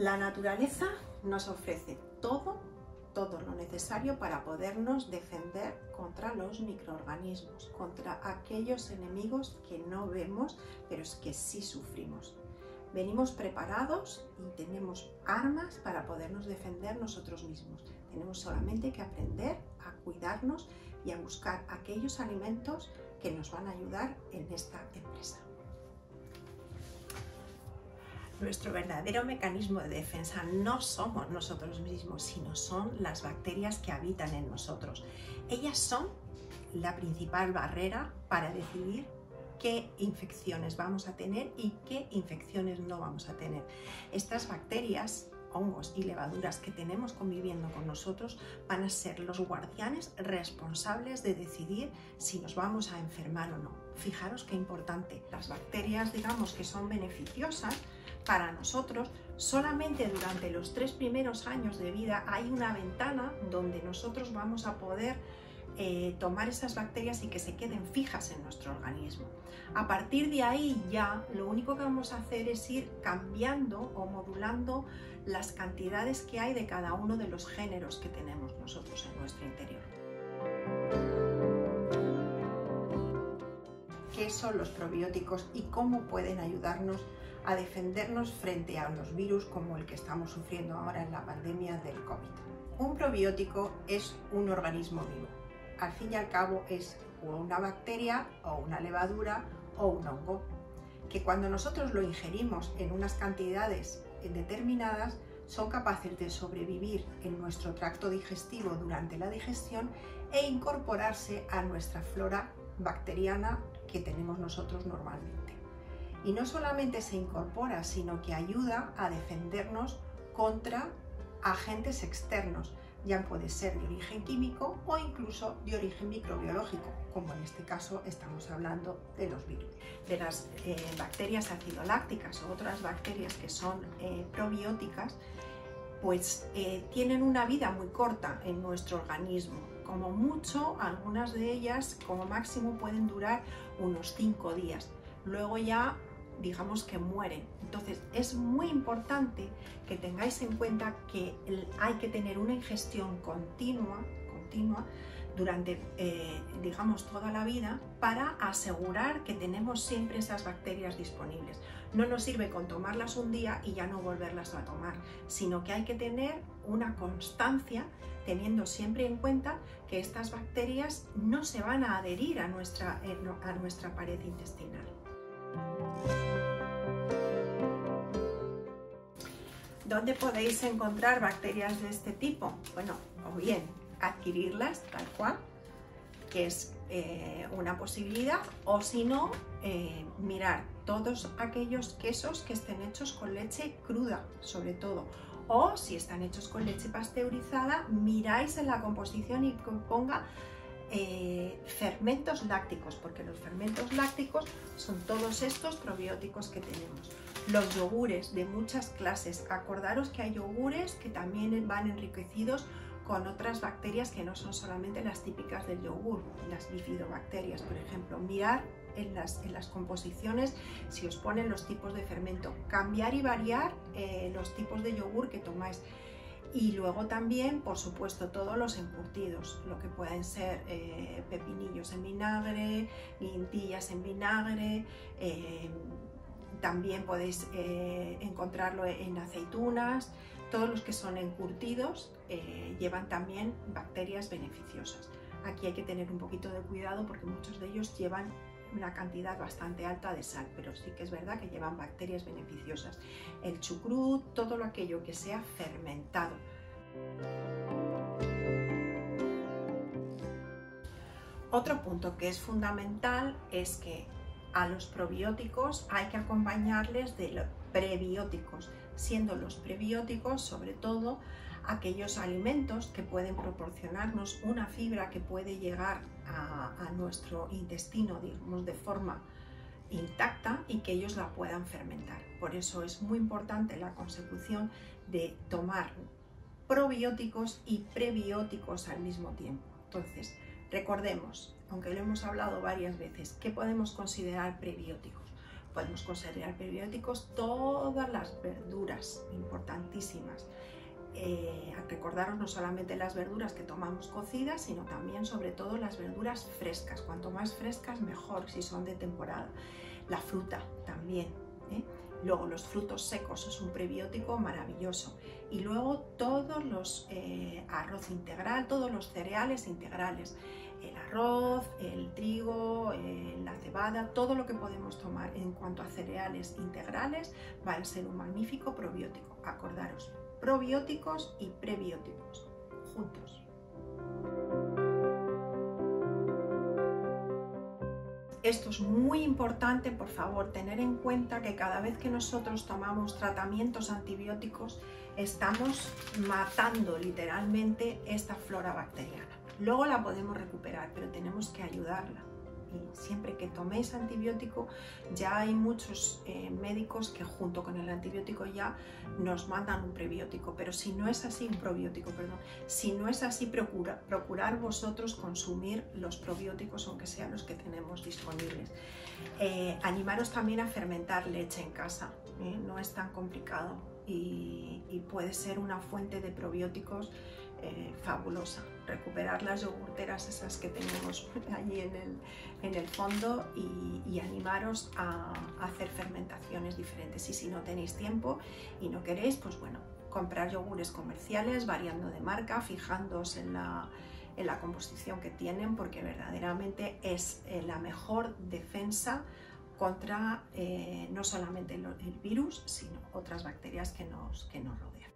La naturaleza nos ofrece todo, todo lo necesario para podernos defender contra los microorganismos, contra aquellos enemigos que no vemos, pero es que sí sufrimos. Venimos preparados y tenemos armas para podernos defender nosotros mismos. Tenemos solamente que aprender a cuidarnos y a buscar aquellos alimentos que nos van a ayudar en esta empresa. Nuestro verdadero mecanismo de defensa no somos nosotros mismos, sino son las bacterias que habitan en nosotros. Ellas son la principal barrera para decidir qué infecciones vamos a tener y qué infecciones no vamos a tener. Estas bacterias hongos y levaduras que tenemos conviviendo con nosotros van a ser los guardianes responsables de decidir si nos vamos a enfermar o no. Fijaros qué importante. Las bacterias, digamos, que son beneficiosas para nosotros, solamente durante los tres primeros años de vida hay una ventana donde nosotros vamos a poder eh, tomar esas bacterias y que se queden fijas en nuestro organismo. A partir de ahí ya lo único que vamos a hacer es ir cambiando o modulando las cantidades que hay de cada uno de los géneros que tenemos nosotros en nuestro interior. ¿Qué son los probióticos y cómo pueden ayudarnos a defendernos frente a los virus como el que estamos sufriendo ahora en la pandemia del COVID? Un probiótico es un organismo vivo. Al fin y al cabo es una bacteria o una levadura o un hongo, que cuando nosotros lo ingerimos en unas cantidades determinadas, son capaces de sobrevivir en nuestro tracto digestivo durante la digestión e incorporarse a nuestra flora bacteriana que tenemos nosotros normalmente. Y no solamente se incorpora, sino que ayuda a defendernos contra agentes externos, ya puede ser de origen químico o incluso de origen microbiológico, como en este caso estamos hablando de los virus. De las eh, bacterias acidolácticas o otras bacterias que son eh, probióticas, pues eh, tienen una vida muy corta en nuestro organismo. Como mucho, algunas de ellas como máximo pueden durar unos 5 días. Luego ya digamos que mueren. Entonces es muy importante que tengáis en cuenta que hay que tener una ingestión continua, continua durante, eh, digamos, toda la vida para asegurar que tenemos siempre esas bacterias disponibles. No nos sirve con tomarlas un día y ya no volverlas a tomar, sino que hay que tener una constancia teniendo siempre en cuenta que estas bacterias no se van a adherir a nuestra, eh, a nuestra pared intestinal. ¿Dónde podéis encontrar bacterias de este tipo? Bueno, o bien adquirirlas tal cual, que es eh, una posibilidad, o si no, eh, mirar todos aquellos quesos que estén hechos con leche cruda, sobre todo, o si están hechos con leche pasteurizada, miráis en la composición y ponga eh, fermentos lácticos, porque los fermentos lácticos son todos estos probióticos que tenemos. Los yogures de muchas clases, acordaros que hay yogures que también van enriquecidos con otras bacterias que no son solamente las típicas del yogur, las bifidobacterias, por ejemplo. Mirar en las, en las composiciones si os ponen los tipos de fermento. Cambiar y variar eh, los tipos de yogur que tomáis. Y luego también, por supuesto, todos los encurtidos, lo que pueden ser eh, pepinillos en vinagre, guindillas en vinagre, eh, también podéis eh, encontrarlo en aceitunas, todos los que son encurtidos llevan también bacterias beneficiosas. Aquí hay que tener un poquito de cuidado porque muchos de ellos llevan una cantidad bastante alta de sal, pero sí que es verdad que llevan bacterias beneficiosas. El chucrut, todo lo aquello que sea fermentado. Otro punto que es fundamental es que a los probióticos hay que acompañarles de los prebióticos, siendo los prebióticos sobre todo aquellos alimentos que pueden proporcionarnos una fibra que puede llegar a, nuestro intestino, digamos, de forma intacta y que ellos la puedan fermentar. Por eso es muy importante la consecución de tomar probióticos y prebióticos al mismo tiempo. Entonces, recordemos, aunque lo hemos hablado varias veces, ¿qué podemos considerar prebióticos? podemos considerar prebióticos todas las verduras importantísimas. Eh, recordaros no solamente las verduras que tomamos cocidas, sino también sobre todo las verduras frescas. Cuanto más frescas, mejor si son de temporada. La fruta también. ¿eh? Luego los frutos secos es un prebiótico maravilloso. Y luego todos los eh, arroz integral, todos los cereales integrales. El arroz, el trigo, la cebada, todo lo que podemos tomar en cuanto a cereales integrales va a ser un magnífico probiótico. Acordaros, probióticos y prebióticos juntos. Esto es muy importante, por favor, tener en cuenta que cada vez que nosotros tomamos tratamientos antibióticos, estamos matando literalmente esta flora bacteriana. Luego la podemos recuperar, pero tenemos que ayudarla y siempre que toméis antibiótico ya hay muchos eh, médicos que junto con el antibiótico ya nos mandan un prebiótico, pero si no es así, un probiótico, perdón, si no es así, procura, procurar vosotros consumir los probióticos aunque sean los que tenemos disponibles. Eh, animaros también a fermentar leche en casa, ¿eh? no es tan complicado y, y puede ser una fuente de probióticos eh, fabulosa. Recuperar las yogurteras esas que tenemos allí en el, fondo y, animaros a, hacer fermentaciones diferentes. Y si no tenéis tiempo y no queréis, pues bueno, comprar yogures comerciales, variando de marca, fijándoos en la, en la composición que tienen, porque verdaderamente es eh, la mejor defensa contra eh, no solamente el, virus, sino otras bacterias que nos, que nos rodean.